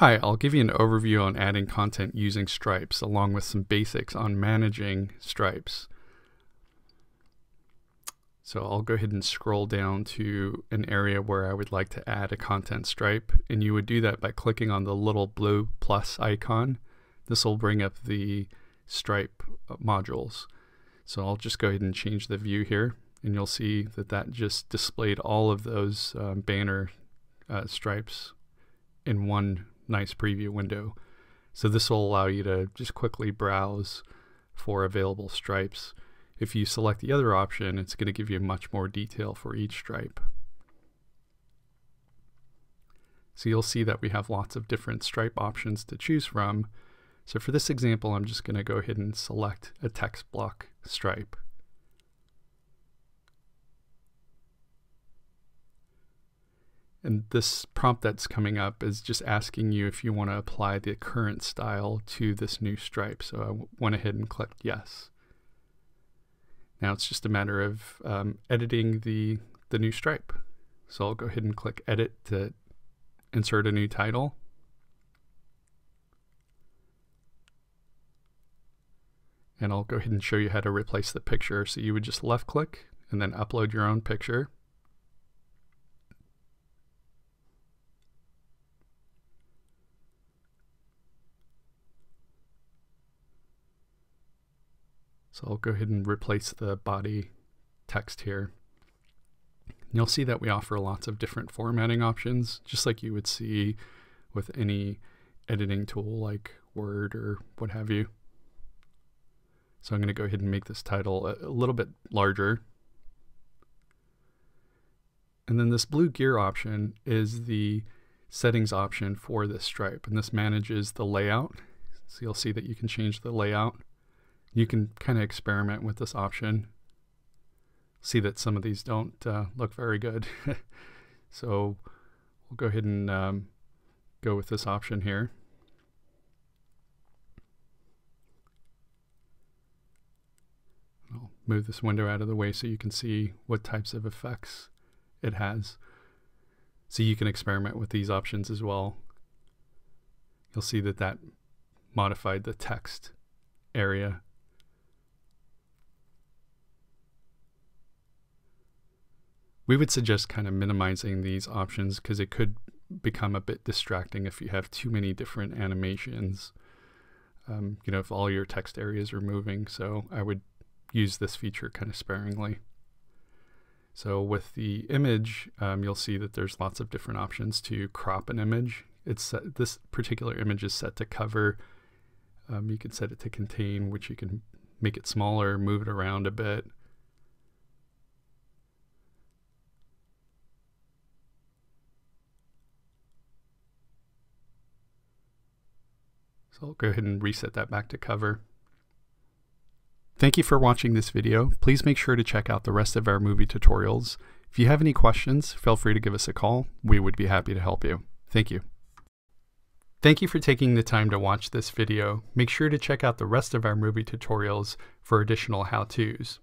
Hi, I'll give you an overview on adding content using stripes along with some basics on managing stripes. So I'll go ahead and scroll down to an area where I would like to add a content stripe and you would do that by clicking on the little blue plus icon. This will bring up the stripe modules. So I'll just go ahead and change the view here and you'll see that that just displayed all of those um, banner uh, stripes in one nice preview window. So this will allow you to just quickly browse for available stripes. If you select the other option, it's going to give you much more detail for each stripe. So you'll see that we have lots of different stripe options to choose from. So for this example, I'm just going to go ahead and select a text block stripe. And this prompt that's coming up is just asking you if you want to apply the current style to this new stripe. So I went ahead and clicked yes. Now it's just a matter of um, editing the, the new stripe. So I'll go ahead and click edit to insert a new title. And I'll go ahead and show you how to replace the picture. So you would just left click and then upload your own picture. So I'll go ahead and replace the body text here. You'll see that we offer lots of different formatting options, just like you would see with any editing tool like Word or what have you. So I'm going to go ahead and make this title a, a little bit larger. And then this blue gear option is the settings option for this stripe, and this manages the layout. So you'll see that you can change the layout you can kind of experiment with this option. See that some of these don't uh, look very good. so we'll go ahead and um, go with this option here. I'll move this window out of the way so you can see what types of effects it has. So you can experiment with these options as well. You'll see that that modified the text area we would suggest kind of minimizing these options because it could become a bit distracting if you have too many different animations. Um, you know, if all your text areas are moving. So I would use this feature kind of sparingly. So with the image, um, you'll see that there's lots of different options to crop an image. It's this particular image is set to cover. Um, you can set it to contain, which you can make it smaller, move it around a bit. So I'll go ahead and reset that back to cover. Thank you for watching this video. Please make sure to check out the rest of our movie tutorials. If you have any questions, feel free to give us a call. We would be happy to help you. Thank you. Thank you for taking the time to watch this video. Make sure to check out the rest of our movie tutorials for additional how-tos.